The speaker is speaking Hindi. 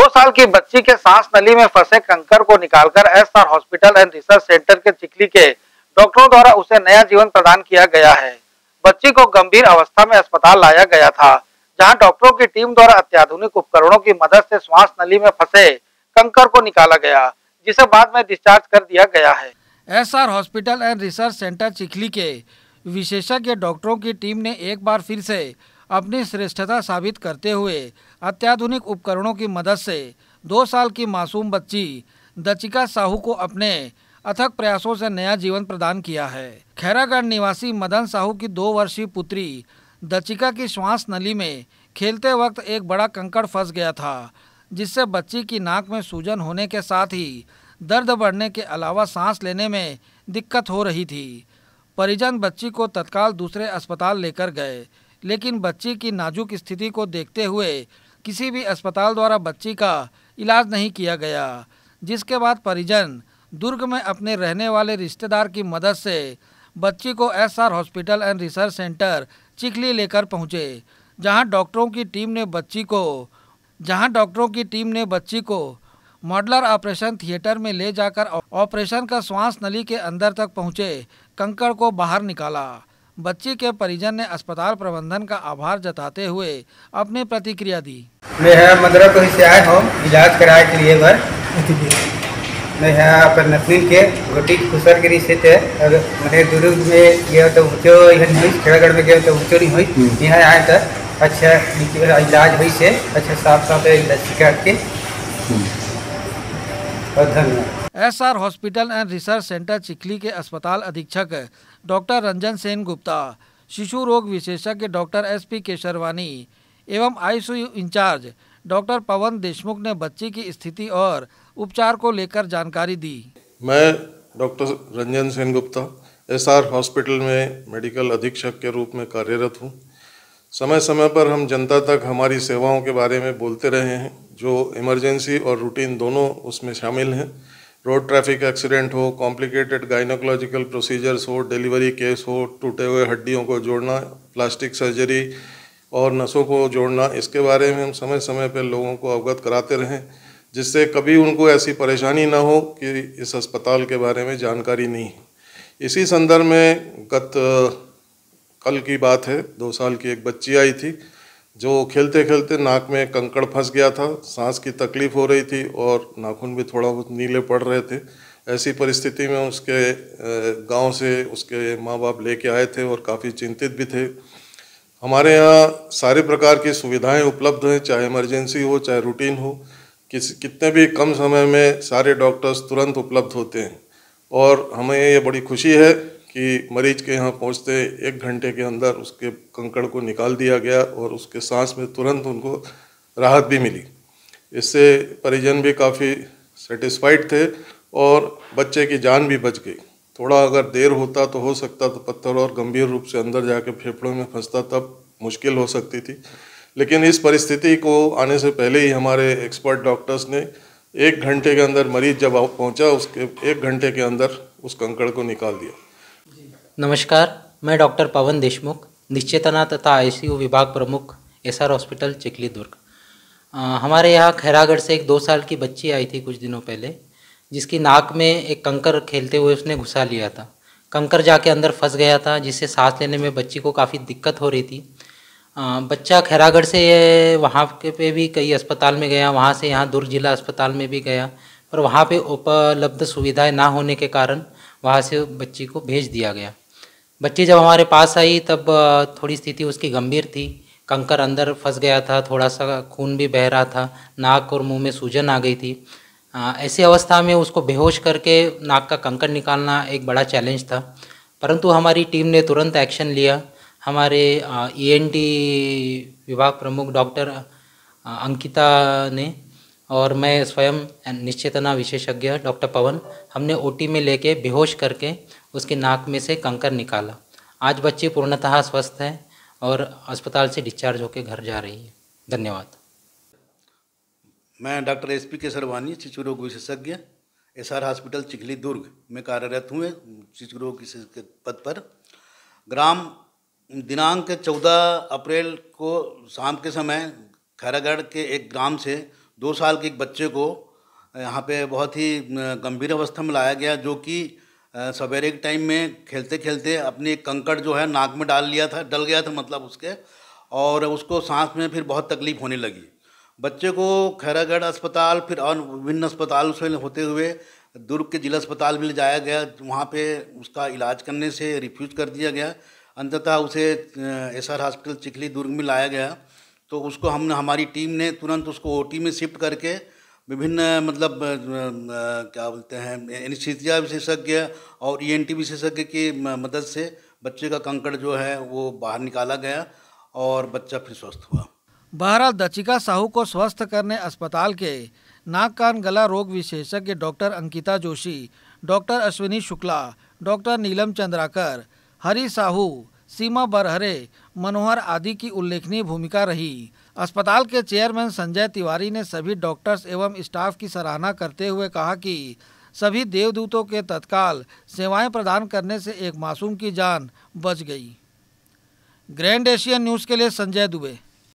दो साल की बच्ची के सांस नली में फंसे कंकर को निकालकर S R hospital and research centre के चिखली के डॉक्टरों द्वारा उसे नया जीवन प्रदान किया गया है। बच्ची को गंभीर अवस्था में अस्पताल लाया गया था, जहाँ डॉक्टरों की टीम द्वारा अत्याधुनिक उपकरणों की मदद से श्वास नली में फंसे कंकर को निकाला गया, जिसे बाद में डिस्चार्ज कर दिया गया है। S R hospital and research centre Chikhli के विशेषज्ञ डॉक्टरों की टीम ने एक बार फिर से अपनी श्रेष्ठता साबित करते हुए अत्याधुनिक उपकरणों की मदद से दो साल की मासूम बच्ची दचिका साहू को अपने अथक प्रयासों से नया जीवन प्रदान किया है। खैरागढ़ निवासी मदन साहू की दो वर्षीय पुत्री दचिका की श्वास नली में खेलते वक्त एक बड़ा कंकड़ फंस गया था, जिससे बच्ची की नाक में सूजन होने के साथ ही दर्द बढ़ने के अलावा सांस लेने में दिक्कत हो रही थी। परिजन बच्ची को तत्काल दूसरे अस्पताल लेकर गए। लेकिन बच्ची की नाजुक स्थिति को देखते हुए किसी भी अस्पताल द्वारा बच्ची का इलाज नहीं किया गया, जिसके बाद परिजन दुर्ग में अपने रहने वाले रिश्तेदार की मदद से बच्ची को SR hospital and research centre Chikhli लेकर पहुँचे, जहाँ डॉक्टरों की टीम ने बच्ची को, जहाँ डॉक्टरों की टीम ने बच्ची को मॉडलर ऑपरेशन थिएटर में ले जाकर ऑपरेशन का श्वास नली के अंदर तक पहुँचे, कंकड़ को बाहर निकाला। बच्ची के परिजन ने अस्पताल प्रबंधन का आभार जताते हुए अपनी प्रतिक्रिया दी। मैं है मदरा को से आए हम इलाज कराए के लिए घर। मैं है अपन नतनीन के गोटी खुसरगिरी से थे मैंने दुर्ग में गया तो ऊँचो यह नहीं खेड़गढ़ में गया तो ऊँचो नहीं हुई। यहाँ आए तो अच्छा इलाज हुई से अच्छा साफ़ साफ़ इलाज शिकायत के। और धन्यवाद। S R hospital and research centre Chikhli के अस्पताल अधीक्षक डॉक्टर रंजन सेन गुप्ता, शिशु रोग विशेषज्ञ डॉक्टर एस पी केशरवानी एवं ICU incharge doctor Pawan Deshmukh ने बच्ची की स्थिति और उपचार को लेकर जानकारी दी। मैं doctor Ranjan Sen Gupta S R hospital में मेडिकल अधीक्षक के रूप में कार्यरत हूँ। समय समय पर हम जनता तक हमारी सेवाओं के बारे में बोलते रहे हैं, जो इमरजेंसी और रूटीन दोनों उसमें शामिल हैं। रोड ट्रैफ़िक एक्सीडेंट हो कॉम्प्लिकेटेड गाइनोकोलॉजिकल प्रोसीजर्स हो डिलीवरी केस हो, टूटे हुए हड्डियों को जोड़ना प्लास्टिक सर्जरी और नसों को जोड़ना, इसके बारे में हम समय समय पर लोगों को अवगत कराते रहें, जिससे कभी उनको ऐसी परेशानी ना हो कि इस अस्पताल के बारे में जानकारी नहीं इसी संदर्भ में गत, कल की बात है, दो साल की एक बच्ची आई थी जो खेलते खेलते नाक में कंकड़ फंस गया था, सांस की तकलीफ़ हो रही थी और नाखून भी थोड़ा बहुत नीले पड़ रहे थे। ऐसी परिस्थिति में उसके गाँव से उसके माँ बाप लेके आए थे और काफ़ी चिंतित भी थे। हमारे यहाँ सारे प्रकार की सुविधाएँ उपलब्ध हैं, चाहे इमरजेंसी हो, चाहे रूटीन हो। किस, कितने भी कम समय में सारे डॉक्टर्स तुरंत उपलब्ध होते हैं। और हमें ये बड़ी खुशी है कि मरीज़ के यहाँ पहुँचते एक घंटे के अंदर उसके कंकड़ को निकाल दिया गया और उसके सांस में तुरंत उनको राहत भी मिली। इससे परिजन भी काफ़ी सेटिस्फाइड थे और बच्चे की जान भी बच गई। थोड़ा अगर देर होता तो हो सकता तो पत्थर और गंभीर रूप से अंदर जाके फेफड़ों में फंसता, तब मुश्किल हो सकती थी। लेकिन इस परिस्थिति को आने से पहले ही हमारे एक्सपर्ट डॉक्टर्स ने एक घंटे के अंदर मरीज़ जब पहुँचा, उसके एक घंटे के अंदर उस कंकड़ को निकाल दिया। नमस्कार मैं डॉक्टर पवन देशमुख निश्चेतना तथा आईसीयू विभाग प्रमुख एसआर हॉस्पिटल चिखली दुर्ग हमारे यहाँ खैरागढ़ से एक दो साल की बच्ची आई थी कुछ दिनों पहले जिसकी नाक में एक कंकर खेलते हुए उसने घुसा लिया था। कंकर जाके अंदर फंस गया था जिससे सांस लेने में बच्ची को काफ़ी दिक्कत हो रही थी। आ, बच्चा खैरागढ़ से वहाँ के पे भी कई अस्पताल में गया वहाँ से यहाँ दुर्ग जिला अस्पताल में भी गया पर वहाँ पे उपलब्ध सुविधाएँ ना होने के कारण वहाँ से बच्ची को भेज दिया गया। बच्ची जब हमारे पास आई, तब थोड़ी स्थिति उसकी गंभीर थी। कंकर अंदर फंस गया था थोड़ा सा खून भी बह रहा था, नाक और मुँह में सूजन आ गई थी। ऐसी अवस्था में उसको बेहोश करके नाक का कंकर निकालना एक बड़ा चैलेंज था। परंतु हमारी टीम ने तुरंत एक्शन लिया। हमारे ईएनटी विभाग प्रमुख डॉक्टर अंकिता ने और मैं स्वयं निश्चेतना विशेषज्ञ डॉक्टर पवन। हमने ओटी में लेके बेहोश करके उसके नाक में से कंकर निकाला। आज बच्ची पूर्णतः स्वस्थ है और अस्पताल से डिस्चार्ज होकर घर जा रही है। धन्यवाद। मैं डॉक्टर एस पी के सरवानी, शिशु रोग विशेषज्ञ S R hospital, Chikhli Durg में कार्यरत हुए, शिशु रोग के पद पर। ग्राम दिनांक चौदह अप्रैल को शाम के समय खैरागढ़ के एक ग्राम से दो साल के एक बच्चे को यहाँ पे बहुत ही गंभीर अवस्था में लाया गया जो कि सवेरे के टाइम में खेलते खेलते अपनी एक कंकड़ जो है नाक में डाल लिया था, डल गया था मतलब उसके और उसको सांस में फिर बहुत तकलीफ़ होने लगी। बच्चे को खैरागढ़ अस्पताल, फिर और विभिन्न अस्पताल से होते हुए दुर्ग के जिला अस्पताल भी ले जाया गया। वहाँ पे उसका इलाज करने से रिफ्यूज कर दिया गया। अंततः उसे S R hospital Chikhli Durg में लाया गया। तो उसको हमने हमारी टीम ने तुरंत उसको ओटी में शिफ्ट करके विभिन्न मतलब क्या बोलते हैं, एनिस्थीसिया विशेषज्ञ और ईएनटी विशेषज्ञ की मदद से बच्चे का कंकड़ जो है वो बाहर निकाला गया और बच्चा फिर स्वस्थ हुआ। बहरहाल दचिका साहू को स्वस्थ करने अस्पताल के नाक, कान, गला रोग विशेषज्ञ doctor Ankita Joshi, doctor Ashwini Shukla, doctor Neelam Chandrakar, Hari Sahu Seema Barhare Manohar आदि की उल्लेखनीय भूमिका रही। अस्पताल के चेयरमैन संजय तिवारी ने सभी डॉक्टर्स एवं स्टाफ की सराहना करते हुए कहा कि सभी देवदूतों के तत्काल सेवाएँ प्रदान करने से एक मासूम की जान बच गई। ग्रैंड एशियन न्यूज़ के लिए संजय दुबे।